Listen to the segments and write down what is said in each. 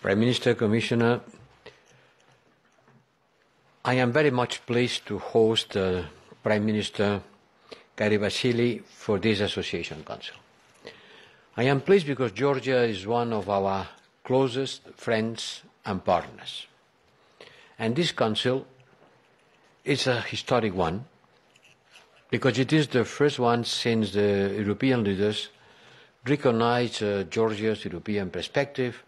Prime Minister, Commissioner, I am very much pleased to host uh, Prime Minister Garibashvili for this Association Council. I am pleased because Georgia is one of our closest friends and partners. And this Council is a historic one because it is the first one since the European leaders recognized uh, Georgia's European perspective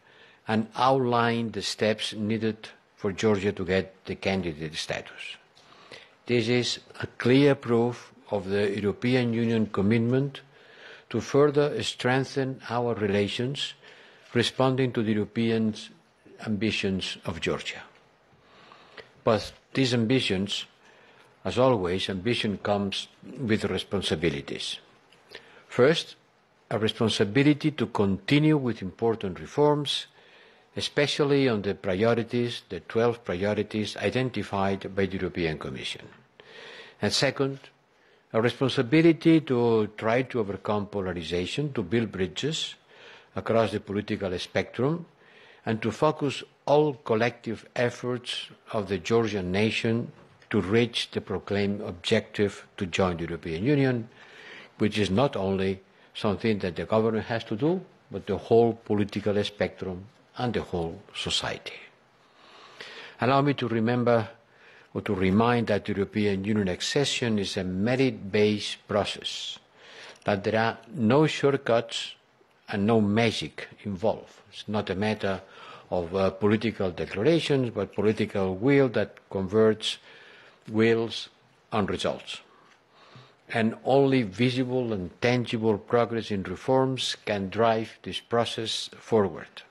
and outlined the steps needed for Georgia to get the candidate status. This is a clear proof of the European Union commitment to further strengthen our relations, responding to the European ambitions of Georgia. But these ambitions, as always, ambition comes with responsibilities. First, a responsibility to continue with important reforms especially on the priorities, the 12 priorities identified by the European Commission. And second, a responsibility to try to overcome polarization, to build bridges across the political spectrum, and to focus all collective efforts of the Georgian nation to reach the proclaimed objective to join the European Union, which is not only something that the government has to do, but the whole political spectrum and the whole society. Allow me to remember or to remind that European Union accession is a merit-based process, that there are no shortcuts and no magic involved. It's not a matter of uh, political declarations, but political will that converts wills and results. And only visible and tangible progress in reforms can drive this process forward.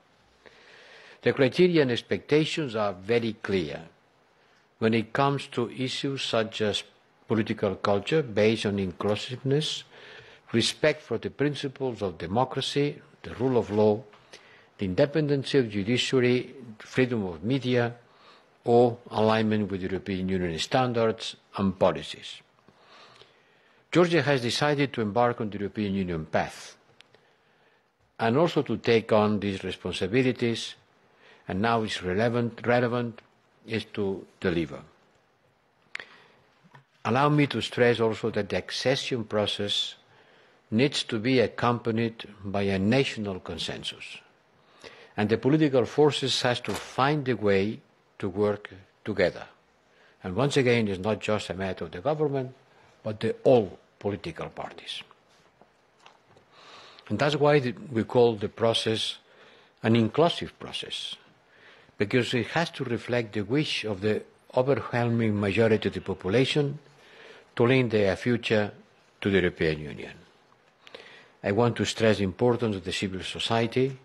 The criteria and expectations are very clear. When it comes to issues such as political culture based on inclusiveness, respect for the principles of democracy, the rule of law, the independence of judiciary, freedom of media, or alignment with European Union standards and policies. Georgia has decided to embark on the European Union path and also to take on these responsibilities and now it's relevant, relevant is to deliver. Allow me to stress also that the accession process needs to be accompanied by a national consensus. And the political forces has to find a way to work together. And once again, it's not just a matter of the government, but the all political parties. And that's why we call the process an inclusive process because it has to reflect the wish of the overwhelming majority of the population to link their future to the European Union. I want to stress the importance of the civil society.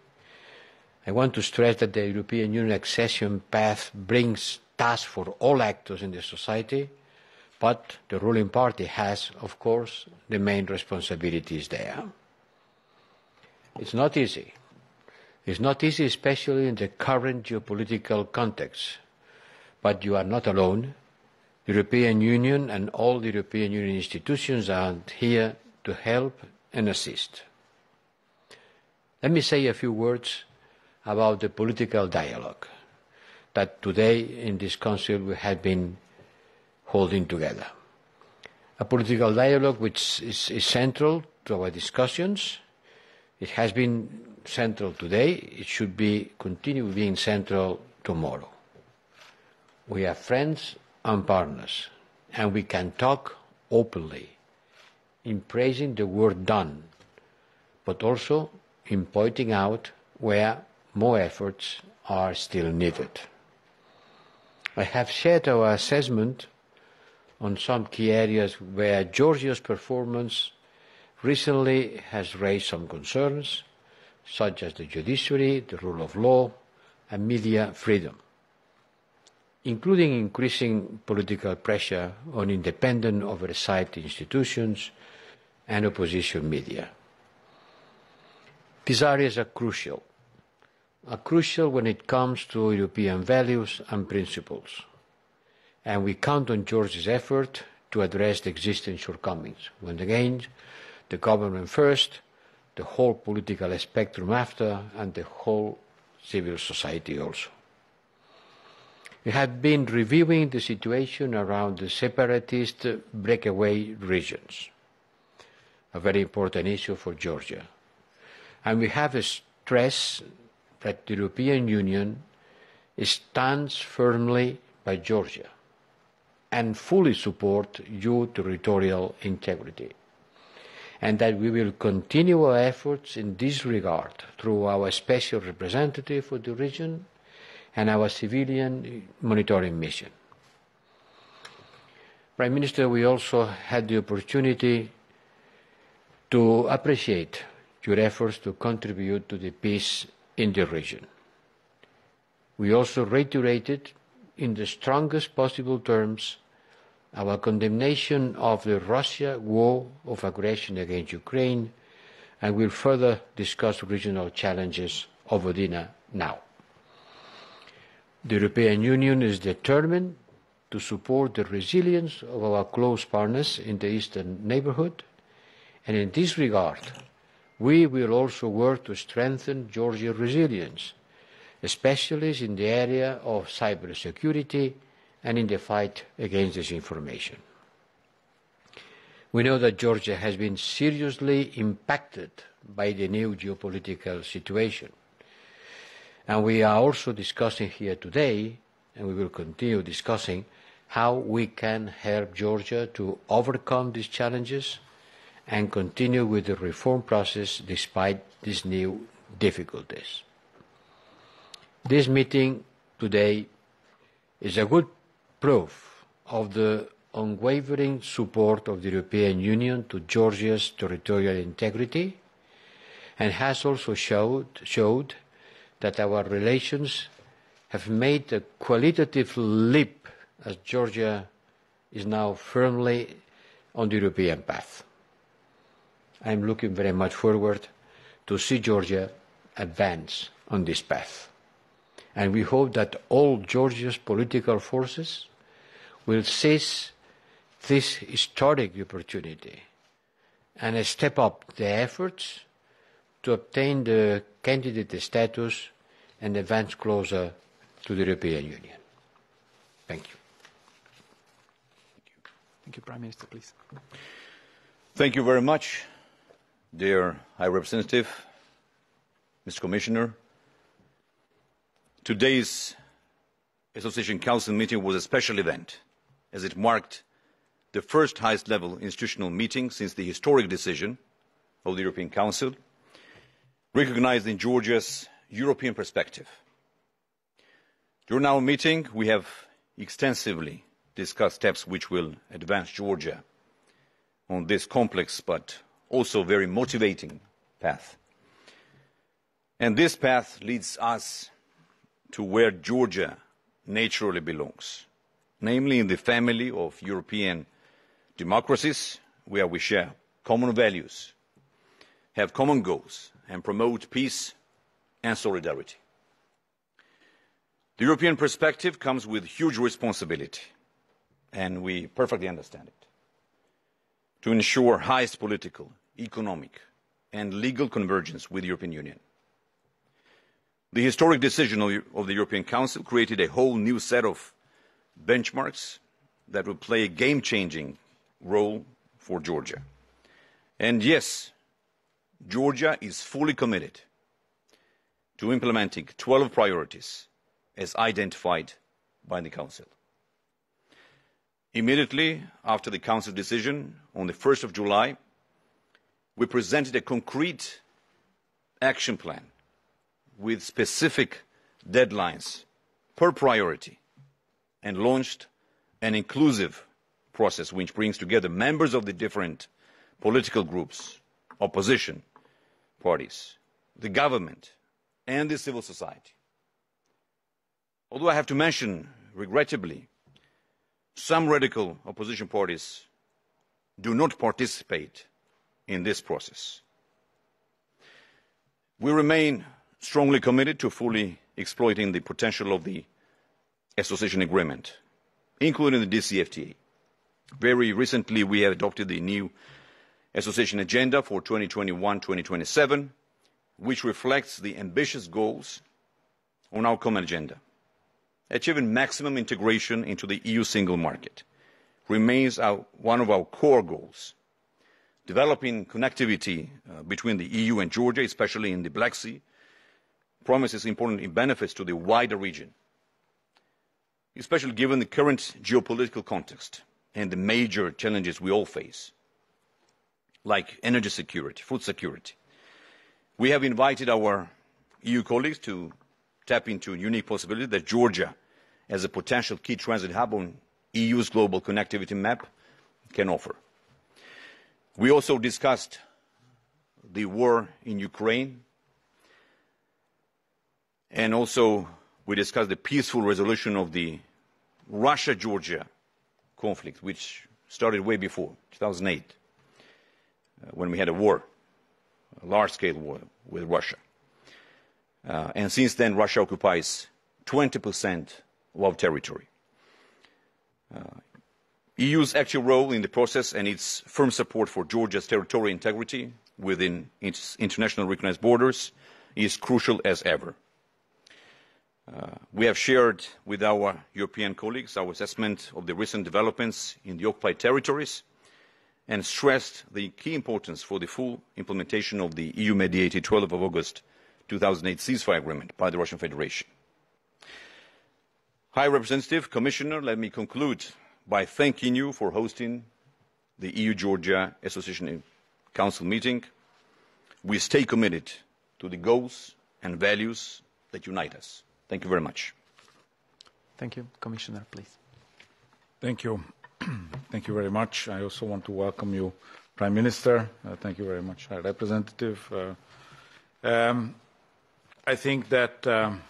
I want to stress that the European Union accession path brings tasks for all actors in the society, but the ruling party has, of course, the main responsibilities there. It's not easy is not easy, especially in the current geopolitical context. But you are not alone. The European Union and all the European Union institutions are here to help and assist. Let me say a few words about the political dialogue that today in this Council we have been holding together. A political dialogue which is, is central to our discussions. It has been central today, it should be continue being central tomorrow. We are friends and partners, and we can talk openly in praising the work done, but also in pointing out where more efforts are still needed. I have shared our assessment on some key areas where Georgia's performance recently has raised some concerns such as the judiciary, the rule of law, and media freedom, including increasing political pressure on independent oversight institutions and opposition media. These areas are crucial, are crucial when it comes to European values and principles, and we count on Georgia's effort to address the existing shortcomings. Once again, the government first, the whole political spectrum after, and the whole civil society also. We have been reviewing the situation around the separatist breakaway regions, a very important issue for Georgia. And we have stressed that the European Union stands firmly by Georgia and fully support your territorial integrity and that we will continue our efforts in this regard through our special representative for the region and our civilian monitoring mission. Prime Minister, we also had the opportunity to appreciate your efforts to contribute to the peace in the region. We also reiterated in the strongest possible terms our condemnation of the Russia war of aggression against Ukraine and will further discuss regional challenges over dinner now. The European Union is determined to support the resilience of our close partners in the eastern neighborhood, and in this regard, we will also work to strengthen Georgia's resilience, especially in the area of cybersecurity and in the fight against disinformation. We know that Georgia has been seriously impacted by the new geopolitical situation. And we are also discussing here today, and we will continue discussing, how we can help Georgia to overcome these challenges and continue with the reform process despite these new difficulties. This meeting today is a good proof of the unwavering support of the European Union to Georgia's territorial integrity and has also showed, showed that our relations have made a qualitative leap as Georgia is now firmly on the European path. I am looking very much forward to see Georgia advance on this path. And we hope that all Georgia's political forces will seize this historic opportunity and step up their efforts to obtain the candidate status and advance closer to the European Union. Thank you. Thank you, Thank you Prime Minister, please. Thank you very much, dear High Representative, Mr. Commissioner. Today's Association Council meeting was a special event as it marked the first highest level institutional meeting since the historic decision of the European Council, recognizing Georgia's European perspective. During our meeting, we have extensively discussed steps which will advance Georgia on this complex but also very motivating path. And this path leads us to where Georgia naturally belongs, namely in the family of European democracies where we share common values, have common goals, and promote peace and solidarity. The European perspective comes with huge responsibility, and we perfectly understand it, to ensure highest political, economic, and legal convergence with the European Union. The historic decision of the European Council created a whole new set of benchmarks that will play a game-changing role for Georgia. And yes, Georgia is fully committed to implementing 12 priorities as identified by the Council. Immediately after the Council decision on the 1st of July, we presented a concrete action plan with specific deadlines per priority and launched an inclusive process which brings together members of the different political groups, opposition parties, the government, and the civil society. Although I have to mention, regrettably, some radical opposition parties do not participate in this process. We remain strongly committed to fully exploiting the potential of the association agreement, including the DCFTA. Very recently, we have adopted the new association agenda for 2021-2027, which reflects the ambitious goals on our common agenda. Achieving maximum integration into the EU single market remains our, one of our core goals. Developing connectivity uh, between the EU and Georgia, especially in the Black Sea, promises important in benefits to the wider region, especially given the current geopolitical context and the major challenges we all face, like energy security, food security. We have invited our EU colleagues to tap into a unique possibility that Georgia, as a potential key transit hub on EU's global connectivity map, can offer. We also discussed the war in Ukraine, and also we discussed the peaceful resolution of the Russia-Georgia conflict, which started way before, 2008, uh, when we had a war, a large-scale war with Russia. Uh, and since then, Russia occupies 20% of our territory. Uh, EU's active role in the process and its firm support for Georgia's territorial integrity within its internationally recognized borders is crucial as ever. Uh, we have shared with our European colleagues our assessment of the recent developments in the occupied territories and stressed the key importance for the full implementation of the EU-mediated 12 of August 2008 ceasefire agreement by the Russian Federation. High Representative, Commissioner, let me conclude by thanking you for hosting the EU-Georgia Association Council meeting. We stay committed to the goals and values that unite us. Thank you very much. Thank you. Commissioner, please. Thank you. thank you very much. I also want to welcome you, Prime Minister. Uh, thank you very much, High Representative. Uh, um, I think that um,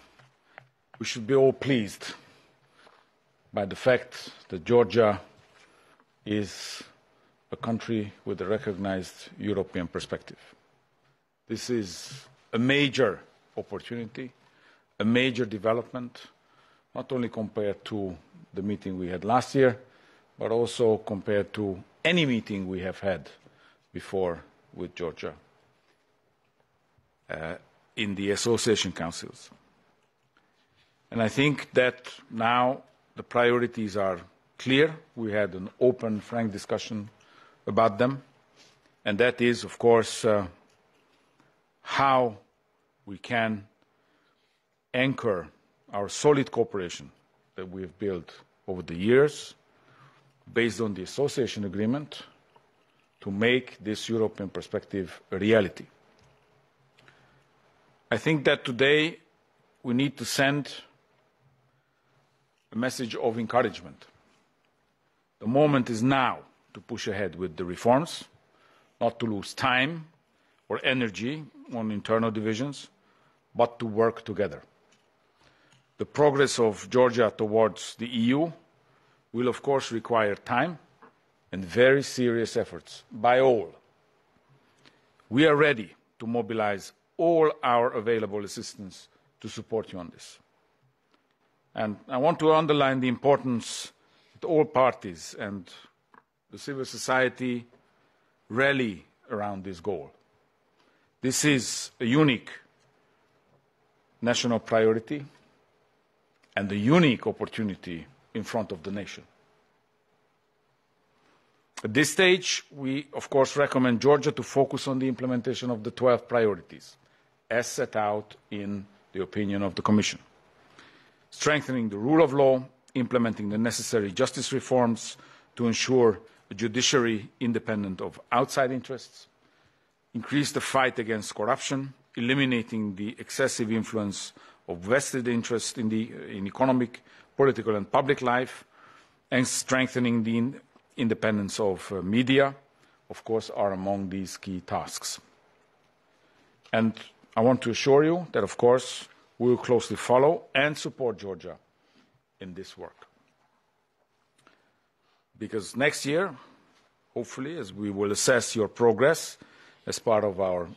we should be all pleased by the fact that Georgia is a country with a recognized European perspective. This is a major opportunity a major development, not only compared to the meeting we had last year, but also compared to any meeting we have had before with Georgia uh, in the association councils. And I think that now the priorities are clear. We had an open, frank discussion about them. And that is, of course, uh, how we can anchor our solid cooperation that we have built over the years based on the association agreement to make this European perspective a reality. I think that today we need to send a message of encouragement. The moment is now to push ahead with the reforms, not to lose time or energy on internal divisions, but to work together. The progress of Georgia towards the EU will of course require time and very serious efforts by all. We are ready to mobilise all our available assistance to support you on this. And I want to underline the importance that all parties and the civil society rally around this goal. This is a unique national priority and the unique opportunity in front of the nation. At this stage, we of course recommend Georgia to focus on the implementation of the 12 priorities as set out in the opinion of the Commission. Strengthening the rule of law, implementing the necessary justice reforms to ensure a judiciary independent of outside interests, increase the fight against corruption, eliminating the excessive influence of vested interest in, the, in economic, political and public life, and strengthening the in, independence of uh, media, of course, are among these key tasks. And I want to assure you that, of course, we will closely follow and support Georgia in this work. Because next year, hopefully, as we will assess your progress as part of our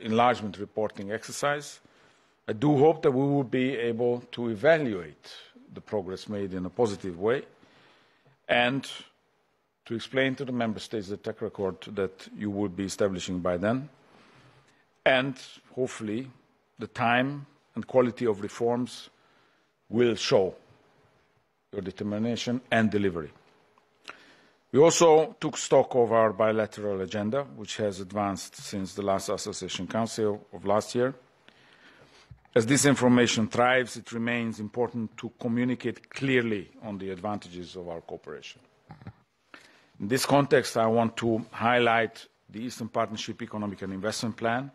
enlargement reporting exercise, I do hope that we will be able to evaluate the progress made in a positive way and to explain to the Member States the tech record that you will be establishing by then and hopefully the time and quality of reforms will show your determination and delivery. We also took stock of our bilateral agenda, which has advanced since the last Association Council of last year. As this information thrives, it remains important to communicate clearly on the advantages of our cooperation. In this context, I want to highlight the Eastern Partnership Economic and Investment Plan,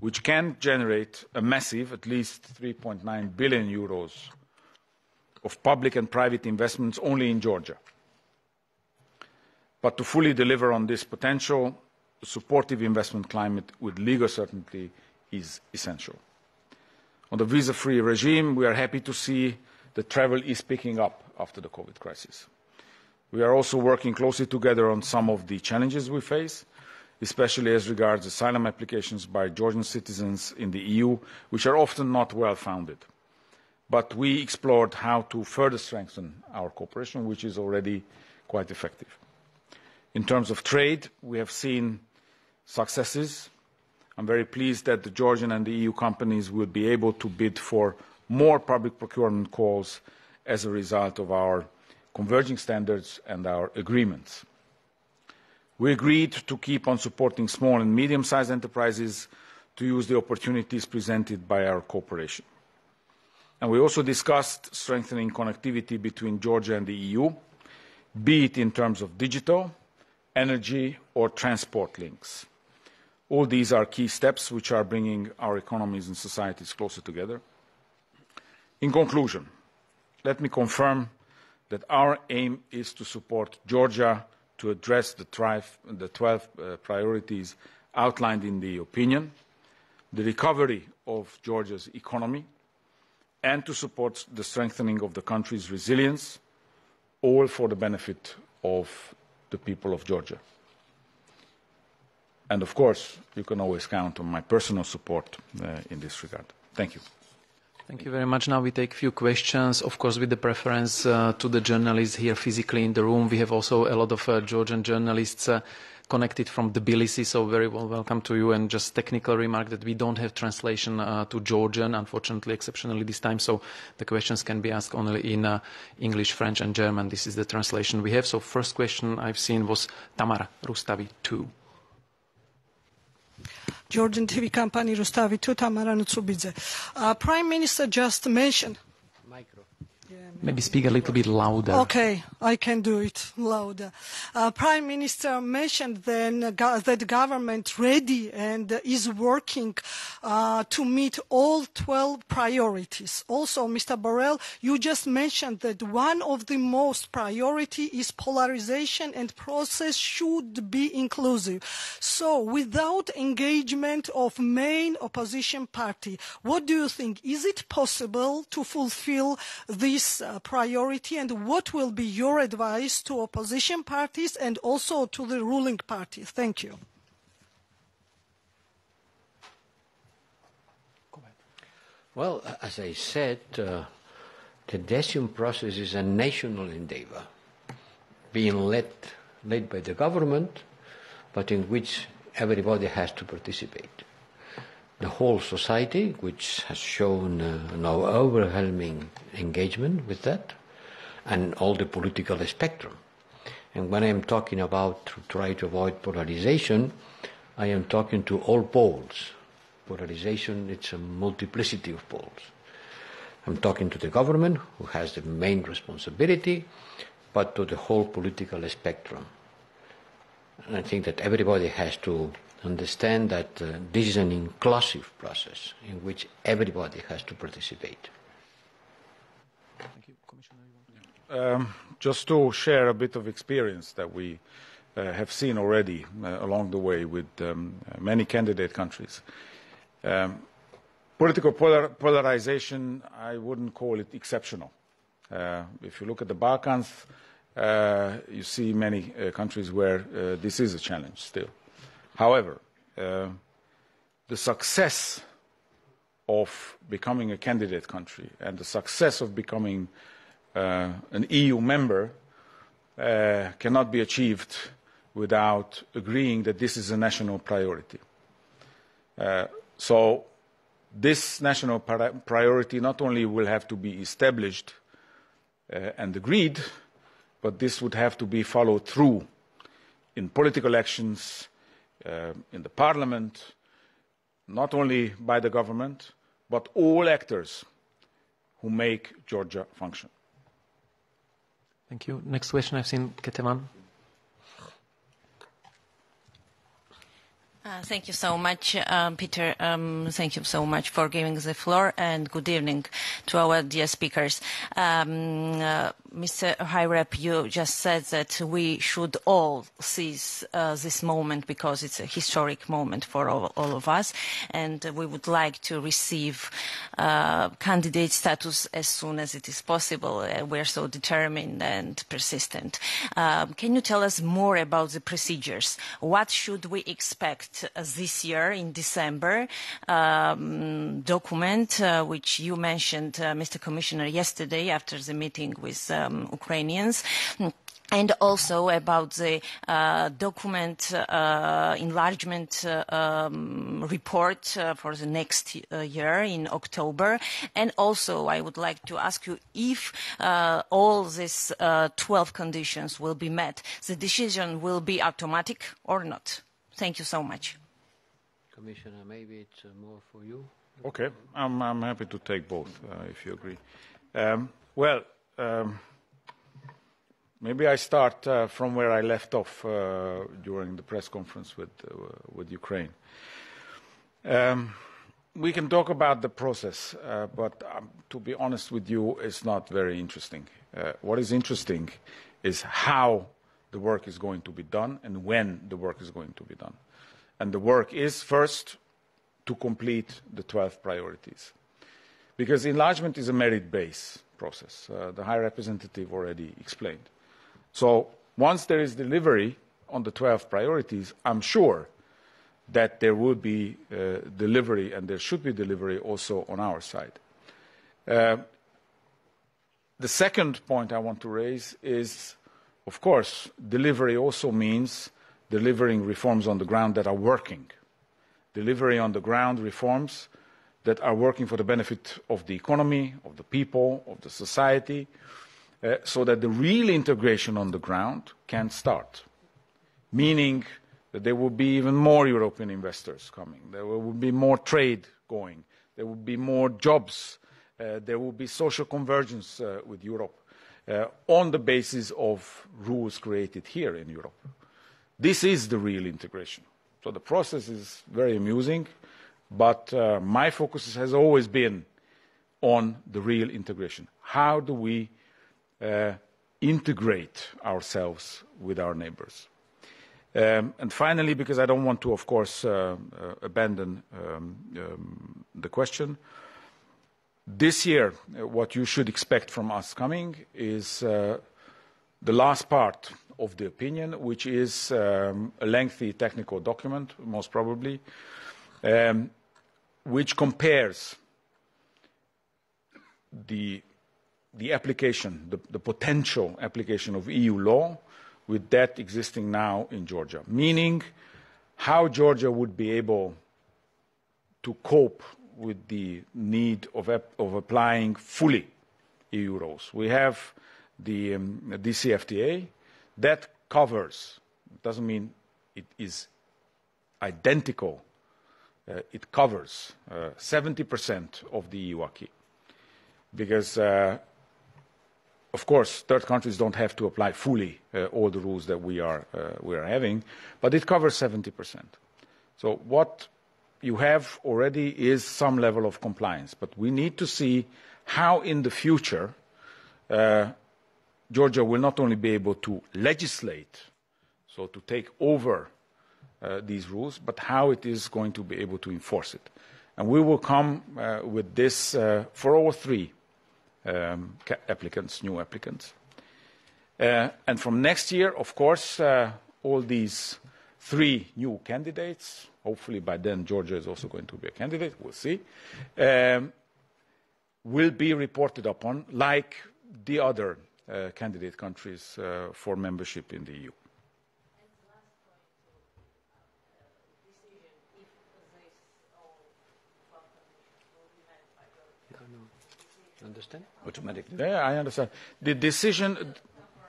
which can generate a massive, at least 3.9 billion euros of public and private investments only in Georgia. But to fully deliver on this potential, a supportive investment climate with legal certainty is essential. On the visa-free regime, we are happy to see that travel is picking up after the COVID crisis. We are also working closely together on some of the challenges we face, especially as regards asylum applications by Georgian citizens in the EU, which are often not well founded. But we explored how to further strengthen our cooperation, which is already quite effective. In terms of trade, we have seen successes. I'm very pleased that the Georgian and the EU companies will be able to bid for more public procurement calls as a result of our converging standards and our agreements. We agreed to keep on supporting small and medium-sized enterprises to use the opportunities presented by our cooperation. And we also discussed strengthening connectivity between Georgia and the EU, be it in terms of digital, energy or transport links. All these are key steps which are bringing our economies and societies closer together. In conclusion, let me confirm that our aim is to support Georgia to address the, the 12 uh, priorities outlined in the opinion, the recovery of Georgia's economy, and to support the strengthening of the country's resilience, all for the benefit of the people of Georgia. And of course, you can always count on my personal support uh, in this regard. Thank you. Thank you very much. Now we take a few questions, of course, with the preference uh, to the journalists here physically in the room. We have also a lot of uh, Georgian journalists uh, connected from Tbilisi, so very well welcome to you. And just technical remark that we don't have translation uh, to Georgian, unfortunately, exceptionally this time, so the questions can be asked only in uh, English, French, and German. This is the translation we have. So first question I've seen was Tamara Rustavi 2. Georgian TV company Rustavi Tamara Nutsubidze. Uh, Prime Minister just mentioned. Micro. Maybe speak a little bit louder. Okay, I can do it louder. Uh, Prime Minister mentioned then go- that government ready and is working uh, to meet all 12 priorities. Also, Mr. Borrell, you just mentioned that one of the most priority is polarization and process should be inclusive. So, without engagement of main opposition party, what do you think? Is it possible to fulfill this uh, priority and what will be your advice to opposition parties and also to the ruling party? Thank you. Well, as I said, uh, the DESIUM process is a national endeavor, being led, led by the government, but in which everybody has to participate. The whole society, which has shown uh, now overwhelming engagement with that, and all the political spectrum. And when I'm talking about to try to avoid polarization, I am talking to all poles. Polarization, it's a multiplicity of poles. I'm talking to the government, who has the main responsibility, but to the whole political spectrum. And I think that everybody has to understand that uh, this is an inclusive process in which everybody has to participate. Thank you. Commissioner, you want Um, just to share a bit of experience that we uh, have seen already uh, along the way with um, many candidate countries. Um, political polar polarization, I wouldn't call it exceptional. Uh, if you look at the Balkans, uh, you see many uh, countries where uh, this is a challenge still. However, uh, the success of becoming a candidate country and the success of becoming uh, an EU member uh, cannot be achieved without agreeing that this is a national priority. Uh, so this national priority not only will have to be established uh, and agreed, but this would have to be followed through in political actions, in the parliament, not only by the government, but all actors who make Georgia function. Thank you. Next question, I've seen Ketevan. Uh, thank you so much, um, Peter. Um, thank you so much for giving the floor and good evening to our dear speakers. Um, uh, Mr. High Rep, you just said that we should all seize uh, this moment because it's a historic moment for all, all of us, and we would like to receive uh, candidate status as soon as it is possible. Uh, we're so determined and persistent. Um, can you tell us more about the procedures? What should we expect uh, this year in December? Um, document uh, which you mentioned, uh, Mr. Commissioner, yesterday after the meeting with um, Ukrainians and also about the uh, document uh, enlargement uh, um, report uh, for the next uh, year in October. And also I would like to ask you if uh, all these 12 conditions will be met, the decision will be automatic or not. Thank you so much. Commissioner, maybe it's more for you. Okay, I'm, I'm happy to take both, if you agree. Um, well, um, Maybe I start uh, from where I left off uh, during the press conference with, uh, with Ukraine. Um, we can talk about the process, uh, but um, to be honest with you, it's not very interesting. Uh, what is interesting is how the work is going to be done and when the work is going to be done. And the work is first to complete the 12 priorities. Because enlargement is a merit-based process. Uh, the High Representative already explained. So once there is delivery on the 12 priorities, I'm sure that there will be uh, delivery and there should be delivery also on our side. Uh, the second point I want to raise is, of course, delivery also means delivering reforms on the ground that are working. Delivery on the ground reforms that are working for the benefit of the economy, of the people, of the society, uh, so that the real integration on the ground can start, meaning that there will be even more European investors coming, there will be more trade going, there will be more jobs, uh, there will be social convergence uh, with Europe uh, on the basis of rules created here in Europe. This is the real integration. So the process is very amusing, but uh, my focus has always been on the real integration. How do we uh, integrate ourselves with our neighbors. Um, and finally, because I don't want to, of course, uh, uh, abandon um, um, the question, this year, uh, what you should expect from us coming is uh, the last part of the opinion, which is a lengthy technical document, most probably, which compares the the application, the, the potential application of EU law with that existing now in Georgia, meaning how Georgia would be able to cope with the need of, of applying fully EU rules. We have the um, DCFTA that covers, it doesn't mean it is identical, uh, it covers uh, 70% of the EU acquis. Because uh, of course, third countries don't have to apply fully uh, all the rules that we are, uh, we are having, but it covers 70%. So what you have already is some level of compliance, but we need to see how in the future uh, Georgia will not only be able to legislate, so to take over uh, these rules, but how it is going to be able to enforce it. And we will come uh, with this uh, for all three applicants, new applicants. Uh, and from next year, of course, uh, all these three new candidates, hopefully by then Georgia is also going to be a candidate, we'll see, um, will be reported upon like the other uh, candidate countries for membership in the EU. Understand? Automatically. Yeah, I understand. The decision,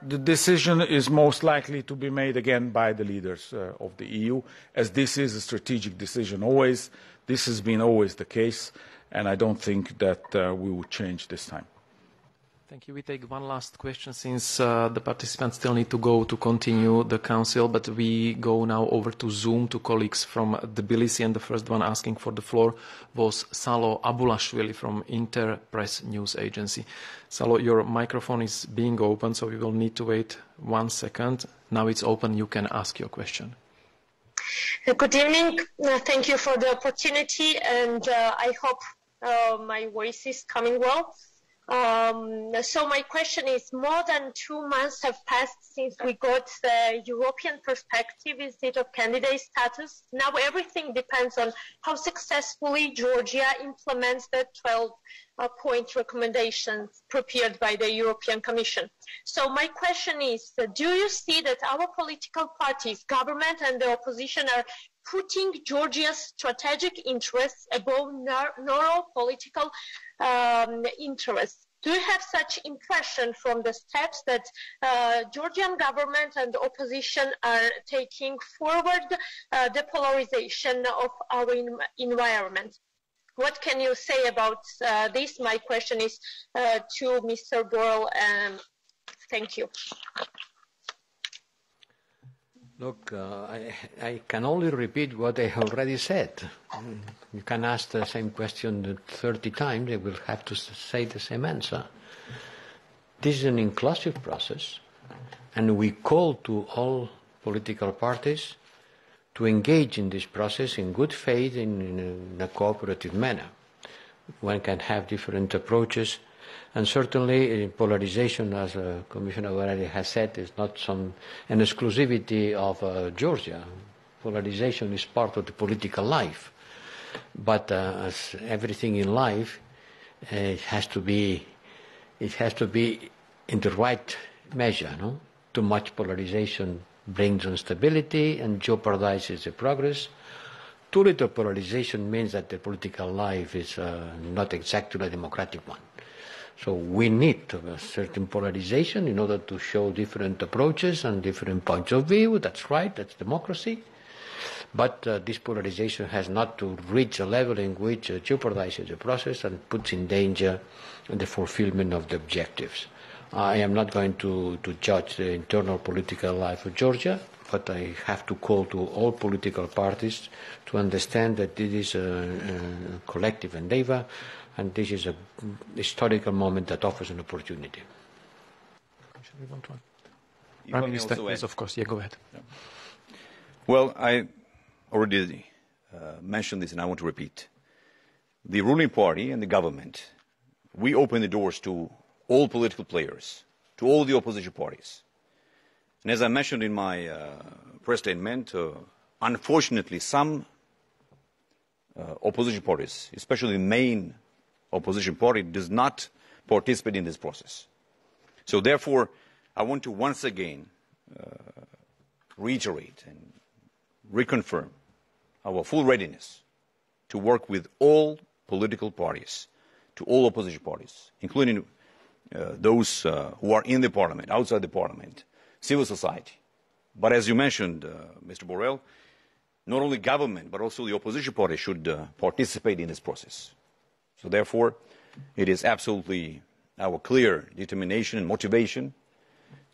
the decision is most likely to be made again by the leaders uh, of the EU, as this is a strategic decision always. This has been always the case, and I don't think that uh, we will change this time. Thank you. We take one last question since uh, the participants still need to go to continue the council, but we go now over to Zoom to colleagues from Tbilisi, and the first one asking for the floor was Salo Abulashvili from Inter Press News Agency. Salo, your microphone is being open, so we will need to wait one second. Now it's open. You can ask your question. Good evening. Uh, thank you for the opportunity, and uh, I hope uh, my voice is coming well. Um, so my question is, more than two months have passed since we got the European perspective instead of candidate status. Now everything depends on how successfully Georgia implements the 12 uh, recommendations prepared by the European Commission. So my question is, uh, do you see that our political parties, government and the opposition are putting Georgia's strategic interests above narrow political um, interests. Do you have such impression from the steps that uh, Georgian government and opposition are taking forward uh, the polarization of our environment? What can you say about uh, this? My question is uh, to Mr. Borrell. Um, thank you. Look, uh, I, I, can only repeat what I already said. You can ask the same question 30 times, they will have to say the same answer. This is an inclusive process, and we call to all political parties to engage in this process in good faith in, in a cooperative manner. One can have different approaches and certainly, polarization, as uh, Commissioner already has said, is not some an exclusivity of uh, Georgia. Polarization is part of the political life. But uh, as everything in life, uh, it has to be it has to be in the right measure. No? Too much polarization brings instability and jeopardizes the progress. Too little polarization means that the political life is uh, not exactly a democratic one. So we need a certain polarization in order to show different approaches and different points of view. That's right, that's democracy. But uh, this polarization has not to reach a level in which uh, jeopardizes the process and puts in danger the fulfillment of the objectives. I am not going to, to judge the internal political life of Georgia, but I have to call to all political parties to understand that this is a, a collective endeavor and this is a historical moment that offers an opportunity. Prime Minister, yes, of course. Yeah, go ahead. Yeah. Well, I already uh, mentioned this, and I want to repeat. The ruling party and the government, we open the doors to all political players, to all the opposition parties. And as I mentioned in my uh, press statement, uh, unfortunately, some uh, opposition parties, especially the main opposition party does not participate in this process. So therefore, I want to once again uh, reiterate and reconfirm our full readiness to work with all political parties, to all opposition parties, including uh, those uh, who are in the parliament, outside the parliament, civil society. But as you mentioned, uh, Mr. Borrell, not only government, but also the opposition party should uh, participate in this process. So therefore, it is absolutely our clear determination and motivation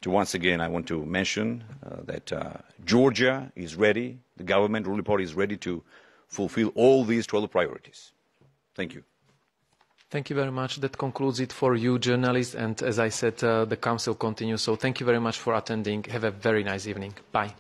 to once again, I want to mention uh, that uh, Georgia is ready, the government, ruling party is ready to fulfill all these 12 priorities. Thank you. Thank you very much. That concludes it for you, journalists. And as I said, uh, the Council continues. So thank you very much for attending. Have a very nice evening. Bye.